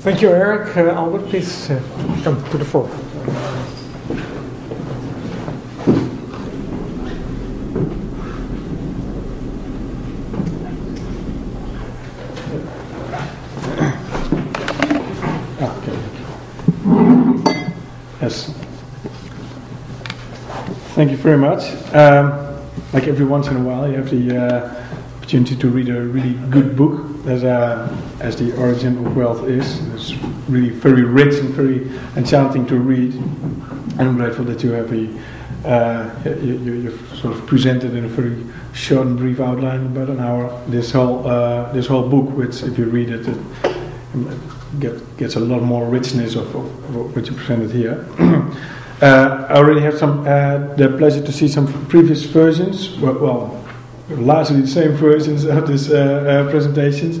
Thank you, Eric. Uh, Albert, please uh, come to the floor. Yes. Thank you very much. Um, like every once in a while, you have the uh, opportunity to read a really good book, as, uh, as the Origin of Wealth is. It's really very rich and very enchanting to read. I'm grateful that you have a, uh, you, you've sort of presented in a very short and brief outline, about an hour, this whole uh, this whole book, which if you read it, it get, gets a lot more richness of, of, of what you presented here. Uh, I already have some uh, the pleasure to see some previous versions. Well, well largely the same versions of these uh, uh presentations,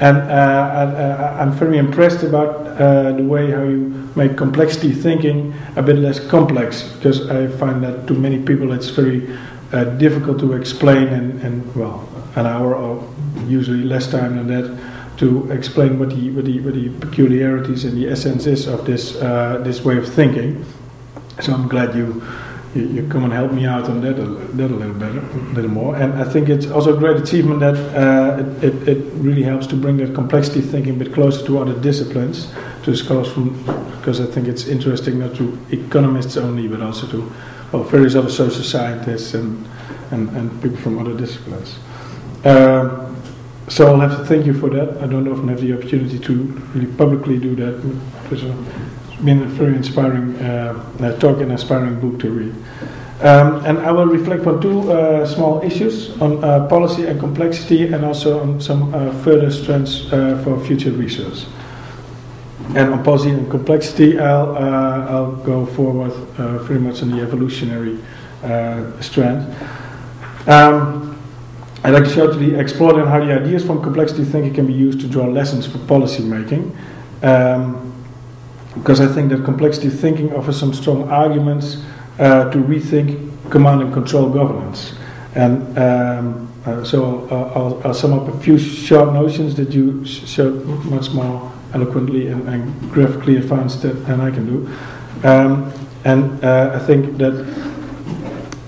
and, uh, I, am very impressed about uh, the way how you make complexity thinking a bit less complex. Because I find that to many people it's very difficult to explain, and, and well, an hour or usually less time than that to explain what the, what the, what the peculiarities and the essence is of this, uh, this way of thinking. So I'm glad you, you, you, come and help me out on that a, that a little better, a little more. And I think it's also a great achievement that uh, it, it, it, really helps to bring that complexity thinking a bit closer to other disciplines, to scholars from, because I think it's interesting not to economists only, but also to well, various other social scientists and, and, and people from other disciplines. Um, so I'll have to thank you for that. I don't often have the opportunity to really publicly do that been a very inspiring uh, uh, talk and inspiring book to read. Um, and I will reflect on two uh, small issues on uh, policy and complexity, and also on some further strands uh, for future research. And on policy and complexity, I'll, I'll go forward very much on the evolutionary strand. Um, I'd like to show to the explorer how the ideas from complexity thinking can be used to draw lessons for policy making. Um, because I think that complexity thinking offers some strong arguments uh, to rethink command and control governance. And um, uh, so I'll, I'll, sum up a few short notions that you showed much more eloquently and, and graphically advanced than I can do. Um, and uh, I think that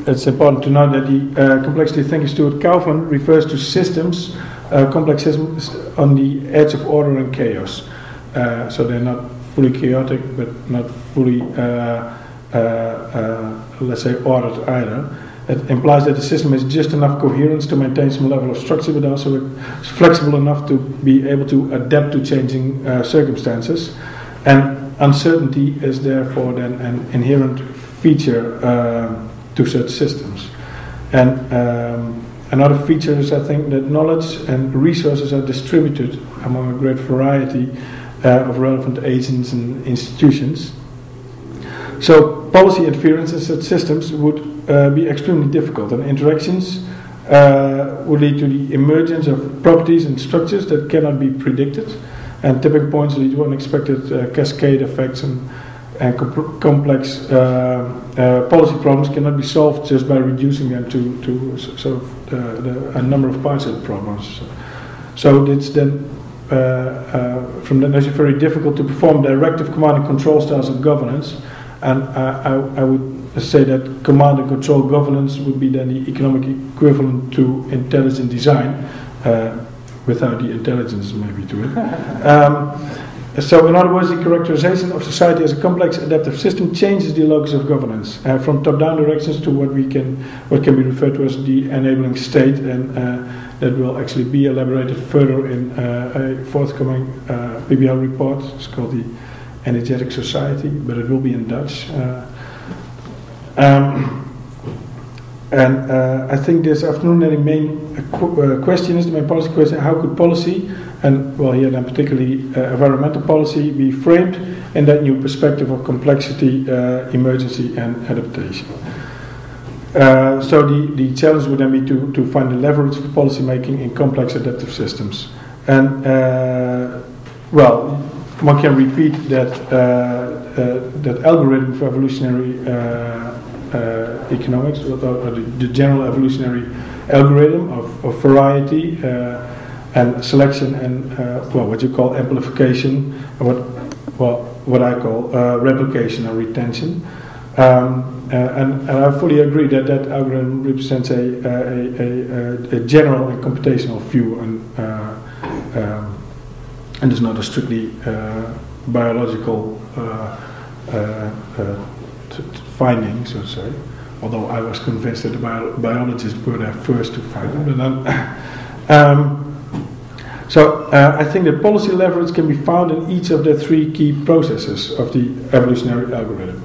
it's important to note that the uh, complexity thinking Stuart Kauffman refers to systems, uh, complex systems on the edge of order and chaos. Uh, so they're not fully chaotic, but not fully, uh, uh, uh, let's say, ordered either. It implies that the system has just enough coherence to maintain some level of structure, but also is flexible enough to be able to adapt to changing circumstances. And uncertainty is therefore then an inherent feature to such systems. And um, another feature is, I think, that knowledge and resources are distributed among a great variety of relevant agents and institutions. So policy interference in such systems would uh, be extremely difficult, and interactions uh, would lead to the emergence of properties and structures that cannot be predicted, and tipping points lead to unexpected uh, cascade effects and, and comp complex uh, uh, policy problems cannot be solved just by reducing them to, to sort of the, the, a number of parts of the problems. So it's then uh, uh, from that it's very difficult to perform directive command and control styles of governance. And uh, I, I would say that command and control governance would be then the economic equivalent to intelligent design, without the intelligence maybe to it. Um, so, in other words, the characterization of society as a complex adaptive system changes the locus of governance uh, from top-down directions to what we can, what can be referred to as the enabling state, and uh, that will actually be elaborated further in uh, a forthcoming uh, PBL report. It's called the Energetic Society, but it will be in Dutch. Uh, um, and uh, I think this afternoon the main qu question is the main policy question: How could policy and well here then particularly uh, environmental policy be framed in that new perspective of complexity, uh, emergency and adaptation. Uh, so the, the challenge would then be to, to find the leverage for policy making in complex adaptive systems. And uh, well, one can repeat that uh, uh, that algorithm for evolutionary economics, or, the, the, general evolutionary algorithm of, of variety, and selection and uh, well, what you call amplification, and what well, what I call uh, replication or retention. Um, uh, and, and, I fully agree that that algorithm represents a, a, a, a general and computational view, and uh, um, and is not a strictly uh, biological uh, finding, so to say. Although I was convinced that the bio biologists were there first to find it, but then. Um, so uh, I think that policy leverage can be found in each of the three key processes of the evolutionary algorithm.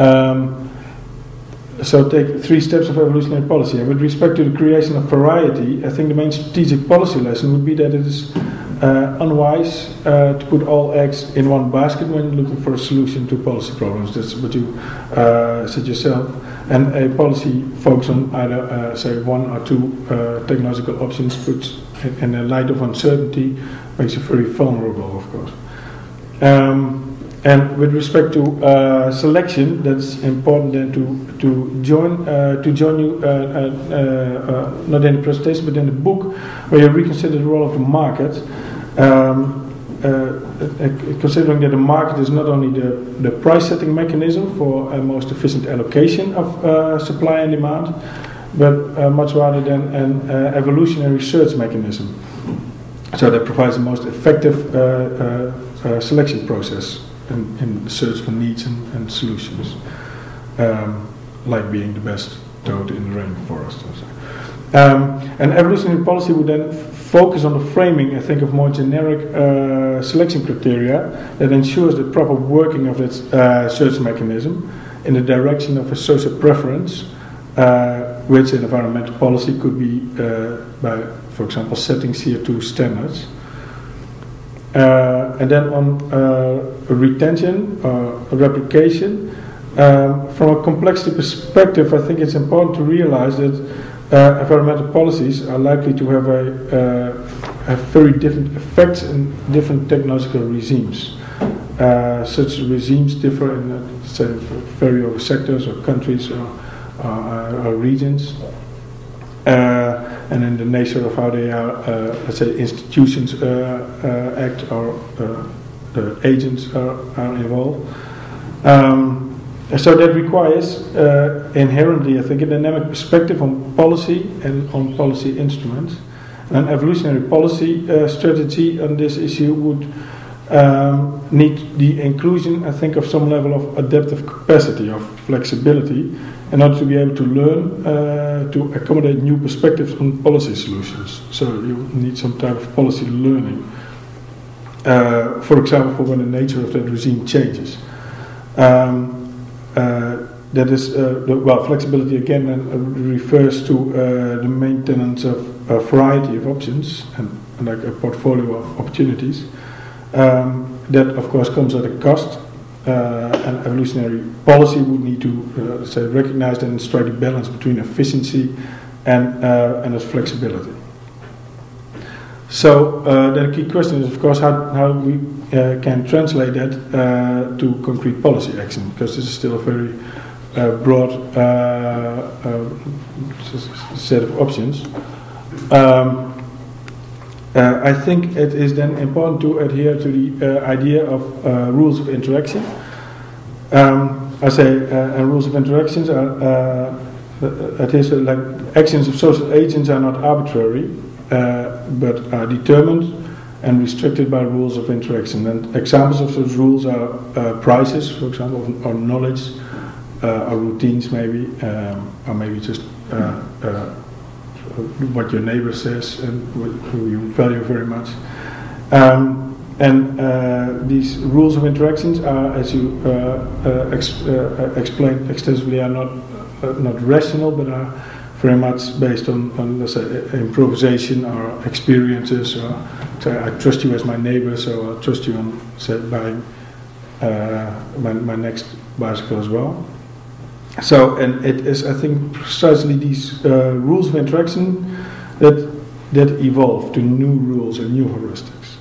Um, so take three steps of evolutionary policy. And with respect to the creation of variety, I think the main strategic policy lesson would be that it is uh, unwise uh, to put all eggs in one basket when looking for a solution to policy problems. That's what you uh, said yourself. And a policy focus on either, uh, say, one or two uh, technological options puts in the light of uncertainty makes you very vulnerable, of course. Um, and with respect to uh, selection, that's important then to to join uh, to join you uh, uh, uh, not in the presentation but in the book where you reconsider the role of the market. Um, considering that the market is not only the, the price setting mechanism for a most efficient allocation of supply and demand, but much rather than an evolutionary search mechanism. So that provides the most effective selection process in, in search for needs and, and solutions, um, like being the best toad in the rainforest. Um, and evolutionary policy would then focus on the framing, I think, of more generic uh, selection criteria that ensures the proper working of its uh, search mechanism in the direction of a social preference, uh, which in environmental policy could be uh, by, for example, setting CO2 standards. Uh, and then on uh, retention, uh, replication, um, from a complexity perspective, I think it's important to realize that uh, environmental policies are likely to have a uh, have very different effects in different technological regimes. Uh, such regimes differ in say, vary over sectors or countries or, or regions and in the nature of how they are, uh, let's say, institutions uh, uh, act or the agents are, are involved. Um, so that requires uh, inherently, I think, a dynamic perspective on policy and on policy instruments. An evolutionary policy uh, strategy on this issue would um, need the inclusion, I think, of some level of adaptive capacity, of flexibility, in order to be able to learn uh, to accommodate new perspectives on policy solutions. So you need some type of policy learning. Uh, for example, when the nature of that regime changes. Um, uh, that is, uh, the, well, flexibility again uh, refers to uh, the maintenance of a variety of options and, and like a portfolio of opportunities. Um, that, of course, comes at a cost an evolutionary policy would need to uh, say recognize and strike a balance between efficiency and uh, and its flexibility. So uh, the key question is, of course, how how we uh, can translate that uh, to concrete policy action, because this is still a very broad set of options. Um, uh, I think it is then important to adhere to the uh, idea of uh, rules of interaction. Um, I say, uh, and rules of interactions are, uh, it is like actions of social agents are not arbitrary, uh, but are determined and restricted by rules of interaction. And examples of those rules are prices, for example, or knowledge, or routines maybe, um, or maybe just what your neighbor says and who you value very much. Um, and uh, these rules of interactions are, as you uh, uh, ex uh, explained extensively, are not uh, not rational, but are very much based on, on let's say, improvisation or experiences. Or I trust you as my neighbor, so I'll trust you on say, buying uh, my, my next bicycle as well. So, and it is, I think, precisely these uh, rules of interaction that that evolve to new rules and new heuristics.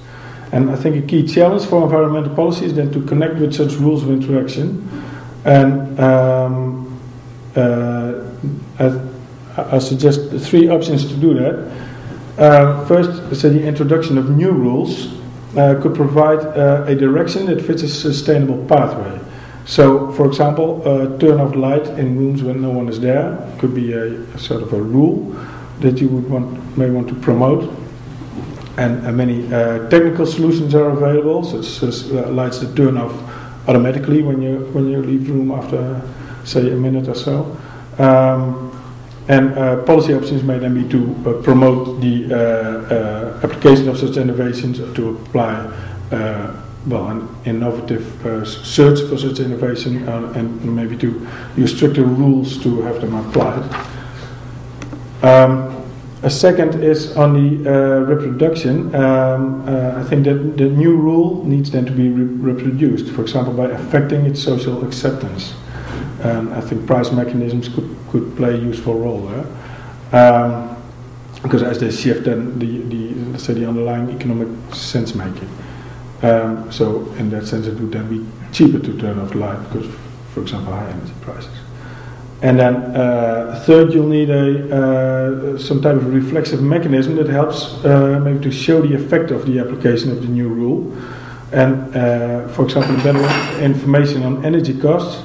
And I think a key challenge for environmental policy is then to connect with such rules of interaction. And um, uh, I, I, suggest three options to do that. Uh, first, so the introduction of new rules uh, could provide uh, a direction that fits a sustainable pathway. So, for example, uh, turn off the light in rooms when no one is there could be a, a sort of a rule that you would want, may want to promote. And uh, many uh, technical solutions are available, such as uh, lights that turn off automatically when you when you leave the room after, say, a minute or so. Um, and uh, policy options may then be to uh, promote the application of such innovations, or to apply, well, an innovative uh, search for such innovation, and maybe to use stricter rules to have them applied. Um, a second is on the reproduction. Um, I think that the new rule needs then to be re reproduced, for example, by affecting its social acceptance. And I think price mechanisms could, could play a useful role there. Um, because as they shift then the, the say the underlying economic sense making. Um, so in that sense it would then be cheaper to turn off light because for example high energy prices. And then uh, third you'll need a uh, some type of reflexive mechanism that helps uh, maybe to show the effect of the application of the new rule. And uh, for example better information on energy costs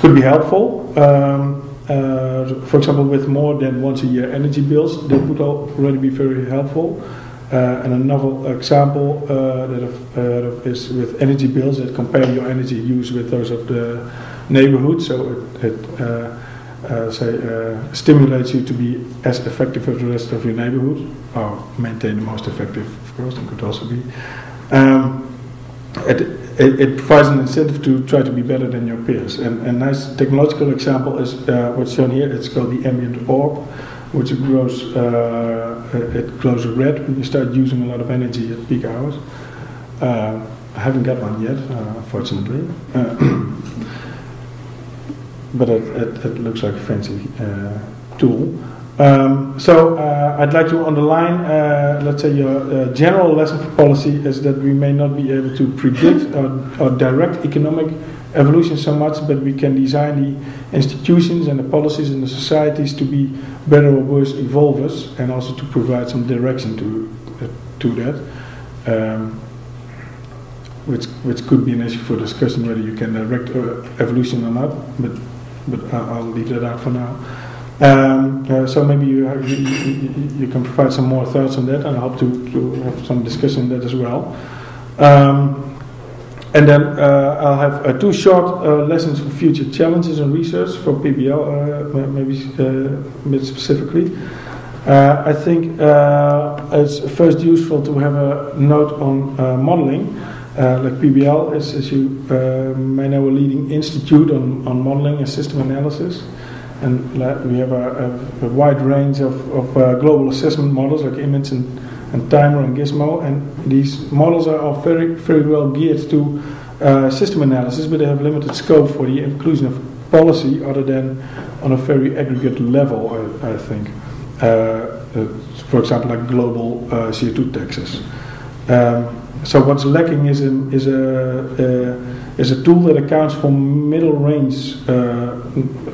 could be helpful. Um, uh, for example, with more than once a year energy bills, that would already be very helpful. Uh, and another example uh, that I've heard of is with energy bills that compare your energy use with those of the neighborhood. So it, it uh, uh, say, uh, stimulates you to be as effective as the rest of your neighborhood, or maintain the most effective, of course, it could also be. Um, it, it, it, provides an incentive to try to be better than your peers. And a nice technological example is uh, what's shown here. It's called the ambient orb, which grows uh, it glows red when you start using a lot of energy at peak hours. Uh, I haven't got one yet, uh, fortunately. Uh, but it, it, it, looks like a fancy uh, tool. Um, so uh, I'd like to underline, let's say, your general lesson for policy is that we may not be able to predict or, or, direct economic evolution so much, but we can design the institutions and the policies and the societies to be better or worse evolvers, and also to provide some direction to uh, to that. Um, which, which could be an issue for discussion whether you can direct uh, evolution or not, but but I'll leave that out for now. Um, uh, so maybe you, have, you, you, can provide some more thoughts on that, and I hope to, to have some discussion on that as well. Um, and then uh, I'll have uh, two short uh, lessons for future challenges and research for PBL, uh, maybe uh, a bit specifically. I think it's first useful to have a note on modeling. like PBL is, as you may know, a leading institute on, on modeling and system analysis. And we have a, a, a wide range of, of uh, global assessment models like IMAGE and, and Timer and GISMO. And these models are all very, very well geared to uh, system analysis, but they have limited scope for the inclusion of policy other than on a very aggregate level, I, I think. Uh, uh for example, like global uh, CO2 taxes. Um, so what's lacking is, a is a, is a tool that accounts for middle range uh,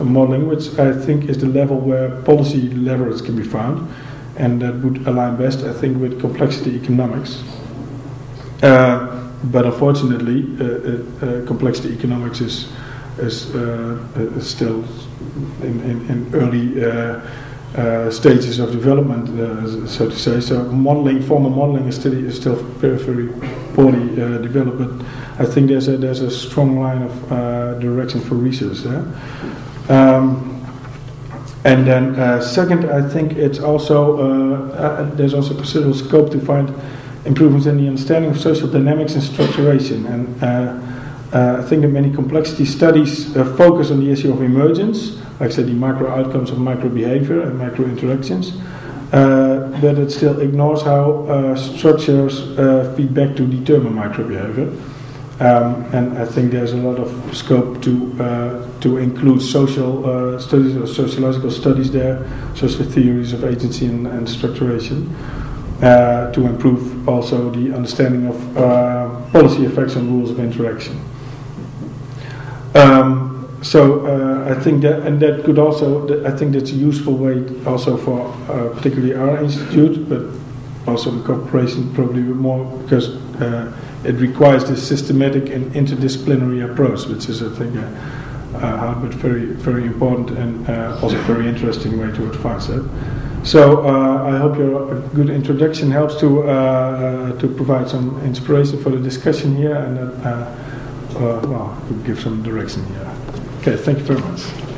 modeling, which I think is the level where policy leverage can be found, and that would align best, I think, with complexity economics. Uh, but unfortunately, uh, uh, uh complexity economics is is, uh, is still in, in, in early stages of development, so to say. So modeling, formal modeling is still, is still very, very poorly developed, but I think there's a, there's a strong line of direction for research there. Um, and then uh, second, I think it's also, uh, there's also considerable scope to find improvements in the understanding of social dynamics and structuration. And I think that many complexity studies focus on the issue of emergence, like I said, the micro outcomes of micro behavior and micro interactions. Uh, but it still ignores how uh, structures uh, feed back to determine micro behavior. Um, and I think there's a lot of scope to uh, to include social uh, studies or sociological studies there, social theories of agency and, and structuration, uh, to improve also the understanding of policy effects and rules of interaction. Um, so uh, I think that, and that could also, I think that's a useful way also for uh, particularly our institute, but also the cooperation probably more because uh, it requires this systematic and interdisciplinary approach, which is, I think, a, a hard but very, very important and uh, also very interesting way to advance it. So uh, I hope your good introduction helps to uh, to provide some inspiration for the discussion here and uh, uh, well, give some direction here. Okay, thank you very much.